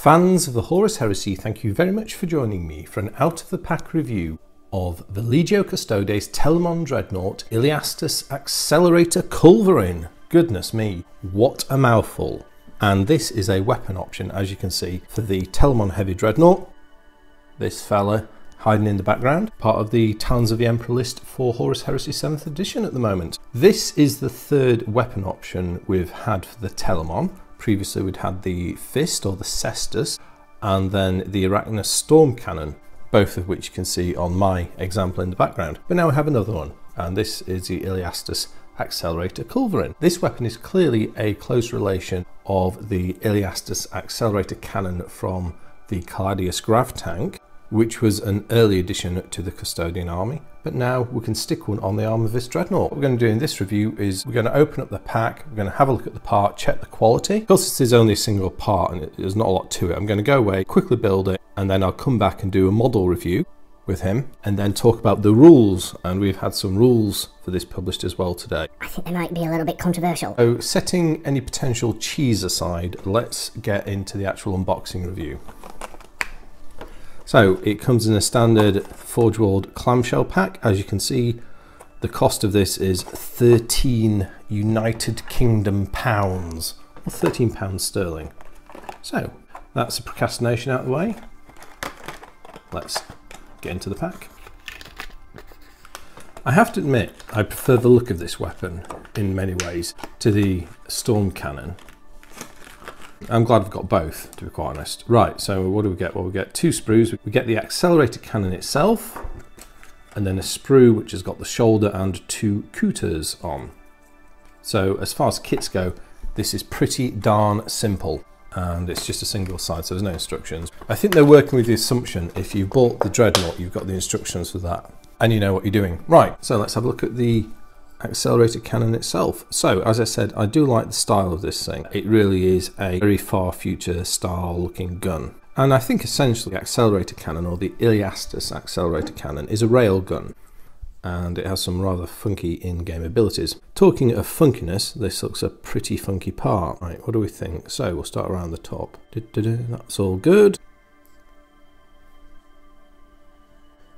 Fans of the Horus Heresy, thank you very much for joining me for an out of the pack review of the Legio Custodes Telemon Dreadnought Iliastus Accelerator Culverin. Goodness me, what a mouthful. And this is a weapon option, as you can see, for the Telemon Heavy Dreadnought. This fella hiding in the background, part of the Talons of the Emperor list for Horus Heresy 7th edition at the moment. This is the third weapon option we've had for the Telemon. Previously we'd had the Fist or the Cestus and then the Arachnus Storm Cannon, both of which you can see on my example in the background. But now we have another one and this is the Iliastus Accelerator Culverin. This weapon is clearly a close relation of the Iliastus Accelerator Cannon from the Caladius Grav tank which was an early addition to the Custodian army, but now we can stick one on the arm of this dreadnought. What we're going to do in this review is we're going to open up the pack, we're going to have a look at the part, check the quality. Because this is only a single part and there's not a lot to it, I'm going to go away, quickly build it, and then I'll come back and do a model review with him and then talk about the rules and we've had some rules for this published as well today. I think they might be a little bit controversial. So setting any potential cheese aside, let's get into the actual unboxing review. So it comes in a standard Forge World clamshell pack. As you can see, the cost of this is 13 United Kingdom pounds, or 13 pounds sterling. So that's the procrastination out of the way. Let's get into the pack. I have to admit, I prefer the look of this weapon in many ways to the Storm Cannon I'm glad I've got both, to be quite honest. Right, so what do we get? Well, we get two sprues. We get the accelerator cannon itself, and then a sprue which has got the shoulder and two couters on. So as far as kits go, this is pretty darn simple and it's just a single side, so there's no instructions. I think they're working with the assumption if you bought the Dreadnought, you've got the instructions for that and you know what you're doing. Right, so let's have a look at the accelerated cannon itself. So as I said, I do like the style of this thing. It really is a very far future style looking gun. And I think essentially the accelerator cannon or the Iliastus accelerator cannon is a rail gun and it has some rather funky in-game abilities. Talking of funkiness, this looks a pretty funky part. Right, what do we think? So we'll start around the top. That's all good.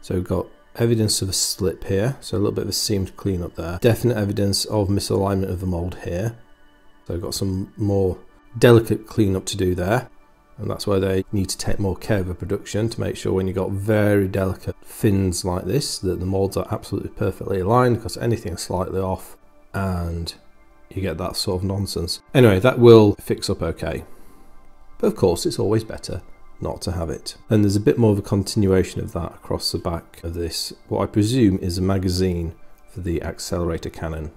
So we've got evidence of a slip here, so a little bit of a seamed cleanup there. Definite evidence of misalignment of the mould here. So I've got some more delicate cleanup to do there. And that's why they need to take more care of the production to make sure when you've got very delicate fins like this, that the moulds are absolutely perfectly aligned because anything slightly off and you get that sort of nonsense. Anyway, that will fix up okay. But of course, it's always better not to have it. And there's a bit more of a continuation of that across the back of this, what I presume is a magazine for the accelerator cannon.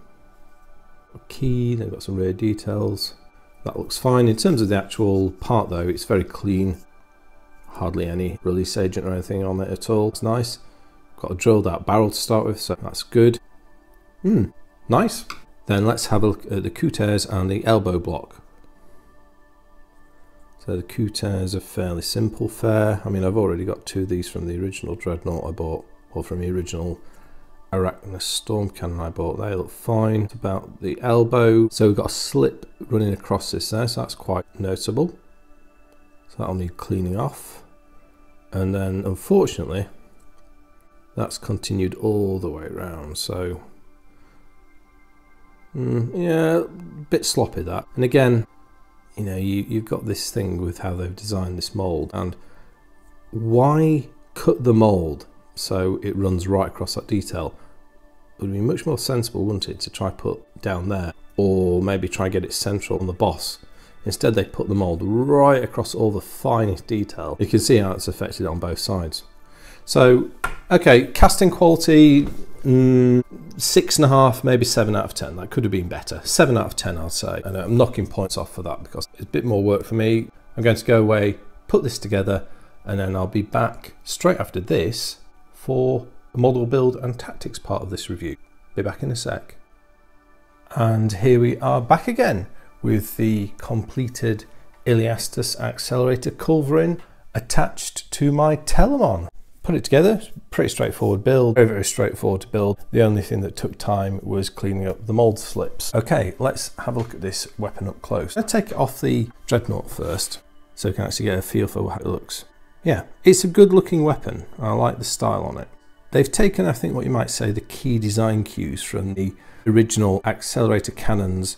Key, they've got some rear details. That looks fine. In terms of the actual part though, it's very clean. Hardly any release agent or anything on it at all. It's nice. Got a drilled out barrel to start with, so that's good. Hmm, nice. Then let's have a look at the couters and the elbow block. So the couters are a fairly simple fare. I mean, I've already got two of these from the original Dreadnought I bought, or from the original Arachnus Storm Cannon I bought. They look fine. It's about the elbow. So we've got a slip running across this there, so that's quite notable. So that'll need cleaning off. And then, unfortunately, that's continued all the way around. So, mm, yeah, a bit sloppy that. And again, you know, you, you've got this thing with how they've designed this mold, and why cut the mold so it runs right across that detail? It would be much more sensible, wouldn't it, to try put down there, or maybe try get it central on the boss. Instead, they put the mold right across all the finest detail. You can see how it's affected on both sides. So, okay, casting quality, mm, six and a half, maybe seven out of 10. That could have been better. Seven out of 10, I'd say. And I'm knocking points off for that because it's a bit more work for me. I'm going to go away, put this together, and then I'll be back straight after this for the model build and tactics part of this review. Be back in a sec. And here we are back again with the completed Iliastus Accelerator Culverin attached to my Telemon put it together. Pretty straightforward build, very, very straightforward to build. The only thing that took time was cleaning up the mold slips. Okay, let's have a look at this weapon up close. Let's take it off the Dreadnought first. so you can actually get a feel for how it looks. Yeah, it's a good looking weapon. I like the style on it. They've taken, I think, what you might say, the key design cues from the original accelerator cannons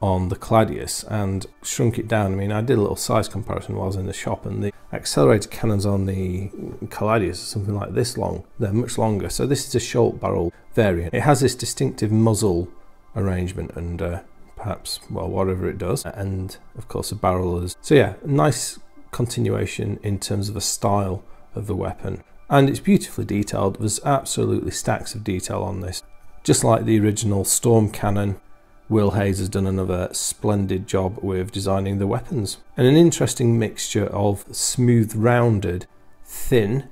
on the Caladius and shrunk it down. I mean, I did a little size comparison while I was in the shop, and the accelerator cannons on the Caladius are something like this long. They're much longer. So this is a short barrel variant. It has this distinctive muzzle arrangement and uh, perhaps, well, whatever it does. And of course, a barrel is. So yeah, nice continuation in terms of the style of the weapon. And it's beautifully detailed. There's absolutely stacks of detail on this. Just like the original Storm Cannon, Will Hayes has done another splendid job with designing the weapons. And an interesting mixture of smooth rounded, thin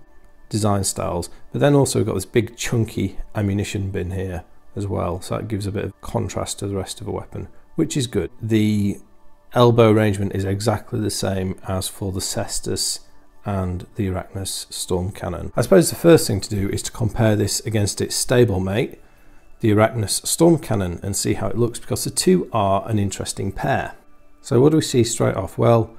design styles, but then also got this big chunky ammunition bin here as well. So that gives a bit of contrast to the rest of the weapon, which is good. The elbow arrangement is exactly the same as for the Cestus and the Arachnus Storm Cannon. I suppose the first thing to do is to compare this against its stablemate, the Arachnus Storm Cannon and see how it looks because the two are an interesting pair. So what do we see straight off? Well,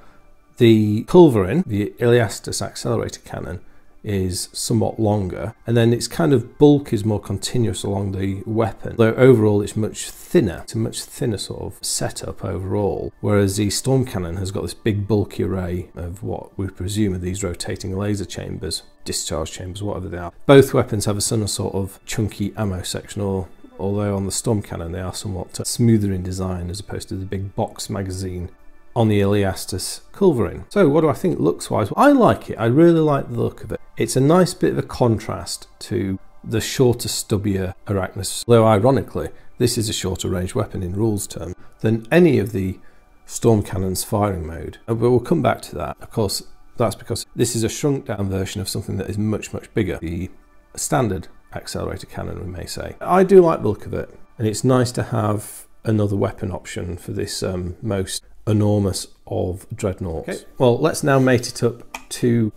the Culverin, the Iliastus accelerator cannon, is somewhat longer and then its kind of bulk is more continuous along the weapon. Though overall it's much thinner. It's a much thinner sort of setup overall whereas the storm cannon has got this big bulky array of what we presume are these rotating laser chambers discharge chambers whatever they are. Both weapons have a similar sort of chunky ammo section or although on the storm cannon they are somewhat smoother in design as opposed to the big box magazine on the Iliastus Culverin. So what do I think looks wise? I like it. I really like the look of it. It's a nice bit of a contrast to the shorter, stubbier Arachnus, though ironically, this is a shorter range weapon in rules term than any of the Storm Cannon's firing mode. Uh, but we'll come back to that. Of course, that's because this is a shrunk down version of something that is much, much bigger. The standard accelerator cannon, we may say. I do like the look of it, and it's nice to have another weapon option for this um, most enormous of dreadnoughts. Okay. Well, let's now mate it up to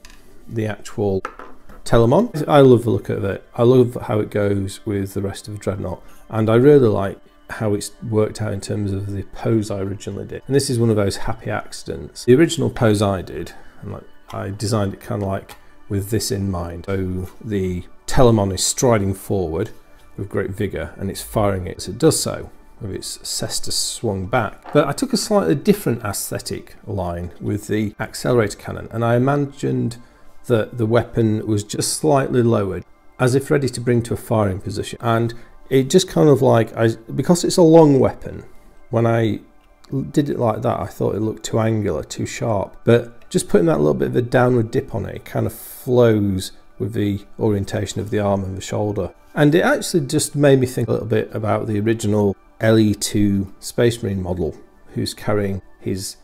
the actual Telemon. I love the look of it. I love how it goes with the rest of the Dreadnought. And I really like how it's worked out in terms of the pose I originally did. And this is one of those happy accidents. The original pose I did, and like I designed it kind of like with this in mind. So the Telemon is striding forward with great vigour and it's firing it as it does so with its cestus swung back. But I took a slightly different aesthetic line with the accelerator cannon and I imagined that the weapon was just slightly lowered as if ready to bring to a firing position. And it just kind of like I because it's a long weapon when I did it like that I thought it looked too angular too sharp. But just putting that little bit of a downward dip on it, it kind of flows with the orientation of the arm and the shoulder. And it actually just made me think a little bit about the original LE2 Space Marine model who's carrying his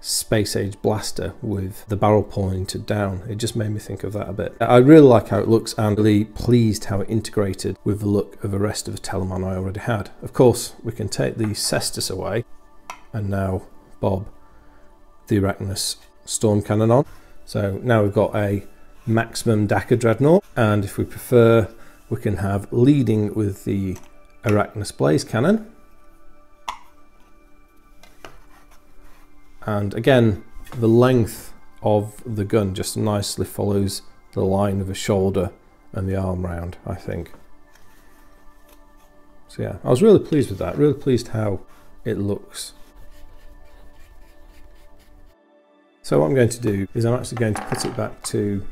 space age blaster with the barrel pointed down. It just made me think of that a bit. I really like how it looks and really pleased how it integrated with the look of the rest of the Telemon I already had. Of course, we can take the Cestus away and now Bob the Arachnus Storm Cannon on. So now we've got a maximum Dakka Dreadnought and if we prefer we can have leading with the Arachnus Blaze Cannon and again the length of the gun just nicely follows the line of the shoulder and the arm round I think. So yeah I was really pleased with that really pleased how it looks. So what I'm going to do is I'm actually going to put it back to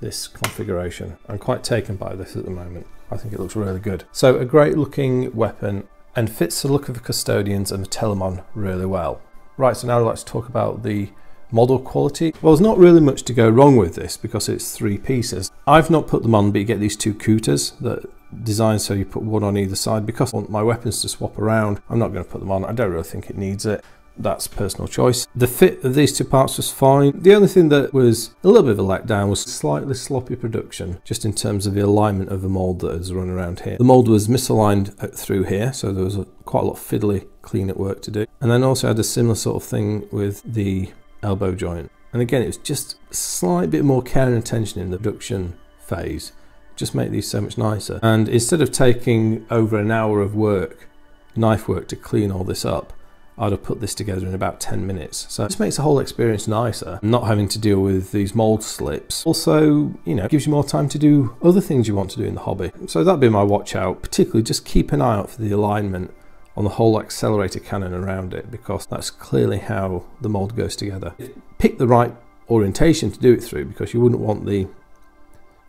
this configuration. I'm quite taken by this at the moment. I think it looks really good. So a great looking weapon and fits the look of the Custodians and the Telemon really well. Right, so now let's talk about the model quality. Well, there's not really much to go wrong with this because it's three pieces. I've not put them on, but you get these two couters that designed so you put one on either side. Because I want my weapons to swap around, I'm not going to put them on. I don't really think it needs it that's personal choice. The fit of these two parts was fine. The only thing that was a little bit of a letdown was slightly sloppy production, just in terms of the alignment of the mould that run around here. The mould was misaligned uh, through here, so there was a, quite a lot of fiddly clean up work to do. And then also had a similar sort of thing with the elbow joint. And again, it was just a slight bit more care and attention in the production phase. Just make these so much nicer. And instead of taking over an hour of work, knife work to clean all this up, I'd have put this together in about 10 minutes. So this makes the whole experience nicer, not having to deal with these mold slips. Also, you know, gives you more time to do other things you want to do in the hobby. So that'd be my watch out, particularly just keep an eye out for the alignment on the whole accelerator cannon around it because that's clearly how the mold goes together. Pick the right orientation to do it through because you wouldn't want the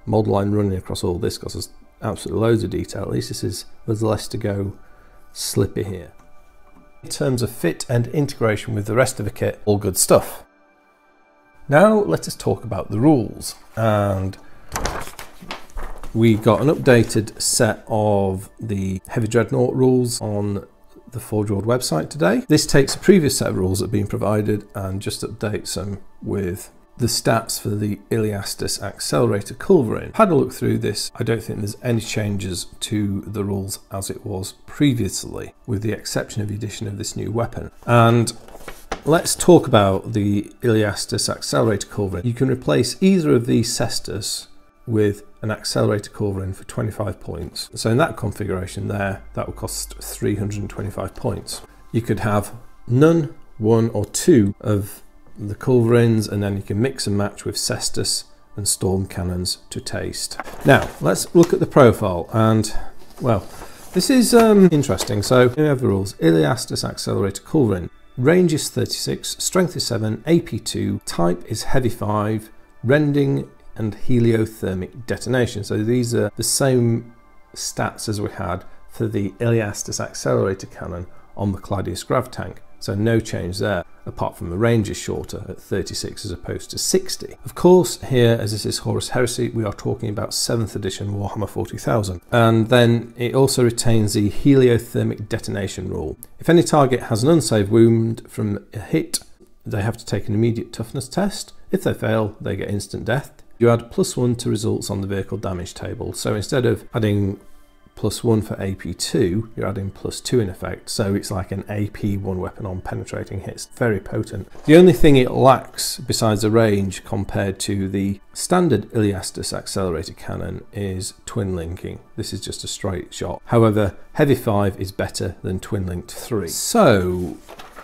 mold line running across all this because there's absolutely loads of detail. At least this is, there's less to go slippy here. In terms of fit and integration with the rest of the kit, all good stuff. Now let us talk about the rules and we got an updated set of the Heavy Dreadnought rules on the Forge World website today. This takes a previous set of rules that have been provided and just updates them with the stats for the Iliastus Accelerator Culverin. Had a look through this, I don't think there's any changes to the rules as it was previously, with the exception of the addition of this new weapon. And let's talk about the Iliastus Accelerator Culverin. You can replace either of these cestus with an accelerator culverin for 25 points. So in that configuration there, that will cost 325 points. You could have none, one or two of the culverins and then you can mix and match with cestus and storm cannons to taste. Now let's look at the profile and well this is um, interesting. So we have the rules. Iliastus Accelerator Culverin. Range is 36 strength is 7 AP 2 type is heavy 5 rending and heliothermic detonation. So these are the same stats as we had for the Iliastus Accelerator Cannon on the Caladius Grav tank so no change there, apart from the range is shorter at 36 as opposed to 60. Of course, here, as this is Horus Heresy, we are talking about 7th edition Warhammer 40,000. And then it also retains the heliothermic detonation rule. If any target has an unsaved wound from a hit, they have to take an immediate toughness test. If they fail, they get instant death. You add plus one to results on the vehicle damage table. So instead of adding plus 1 for AP2, you're adding plus 2 in effect, so it's like an AP1 weapon on penetrating hits. Very potent. The only thing it lacks, besides the range compared to the standard Iliastus accelerator cannon, is twin linking. This is just a straight shot. However, Heavy 5 is better than twin linked 3. So,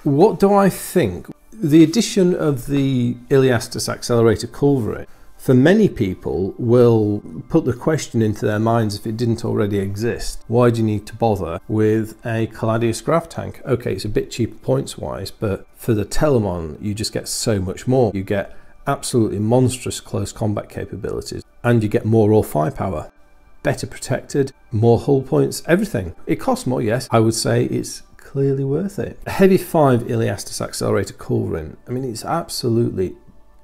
what do I think? The addition of the Iliastus accelerator culverin for many people will put the question into their minds if it didn't already exist. Why do you need to bother with a Caladius Grav tank? Okay, it's a bit cheaper points wise, but for the Telemon, you just get so much more. You get absolutely monstrous close combat capabilities and you get more raw firepower. Better protected, more hull points, everything. It costs more, yes. I would say it's clearly worth it. A Heavy 5 Iliastus Accelerator Culverin, I mean, it's absolutely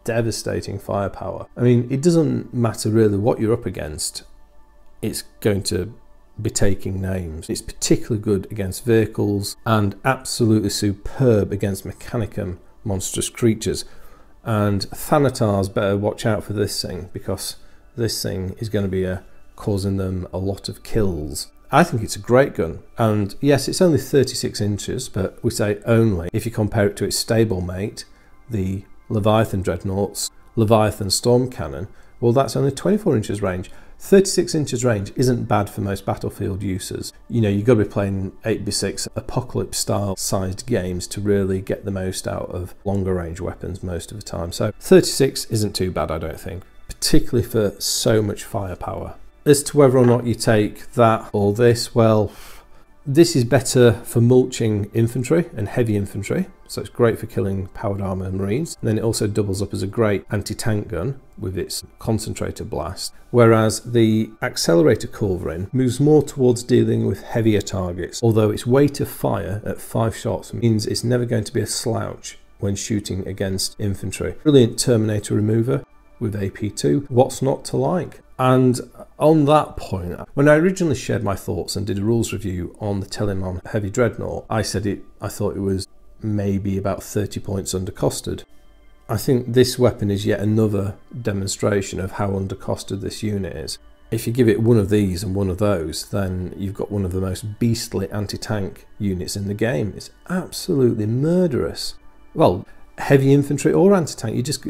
devastating firepower. I mean, it doesn't matter really what you're up against, it's going to be taking names. It's particularly good against vehicles and absolutely superb against Mechanicum monstrous creatures. And Thanatars better watch out for this thing because this thing is going to be uh, causing them a lot of kills. I think it's a great gun. And yes, it's only 36 inches, but we say only if you compare it to its stablemate, the Leviathan dreadnoughts, Leviathan storm cannon, well that's only 24 inches range. 36 inches range isn't bad for most battlefield users. You know, you've got to be playing 8v6 apocalypse style sized games to really get the most out of longer range weapons most of the time. So 36 isn't too bad, I don't think, particularly for so much firepower. As to whether or not you take that or this, well, this is better for mulching infantry and heavy infantry, so it's great for killing powered armour and marines. And then it also doubles up as a great anti-tank gun with its concentrator blast, whereas the accelerator culverin moves more towards dealing with heavier targets, although its weight of fire at 5 shots means it's never going to be a slouch when shooting against infantry. Brilliant Terminator remover with AP2, what's not to like? And on that point, when I originally shared my thoughts and did a rules review on the Telemon Heavy Dreadnought, I said it. I thought it was maybe about 30 points undercosted. I think this weapon is yet another demonstration of how undercosted this unit is. If you give it one of these and one of those, then you've got one of the most beastly anti-tank units in the game. It's absolutely murderous. Well, heavy infantry or anti-tank, you just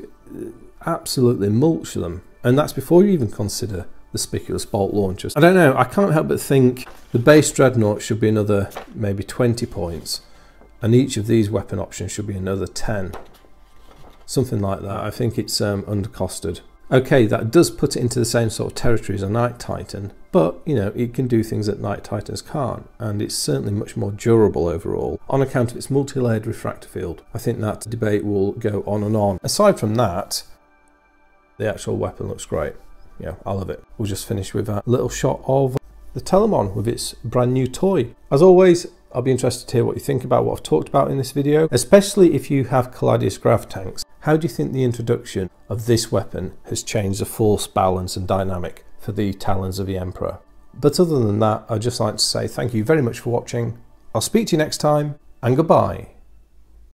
absolutely mulch them. And that's before you even consider the spiculus bolt launchers. I don't know, I can't help but think the base dreadnought should be another maybe 20 points And each of these weapon options should be another 10. Something like that. I think it's um, undercosted. Okay, that does put it into the same sort of territory as a Knight Titan, but you know, it can do things that Knight Titans can't, and it's certainly much more durable overall on account of its multi layered refractor field. I think that debate will go on and on. Aside from that, the actual weapon looks great. Yeah, I love it. We'll just finish with a little shot of the Telemon with its brand new toy. As always, I'll be interested to hear what you think about what I've talked about in this video, especially if you have Caladius Grav tanks. How do you think the introduction of this weapon has changed the force balance and dynamic for the Talons of the Emperor? But other than that, I'd just like to say thank you very much for watching. I'll speak to you next time, and goodbye.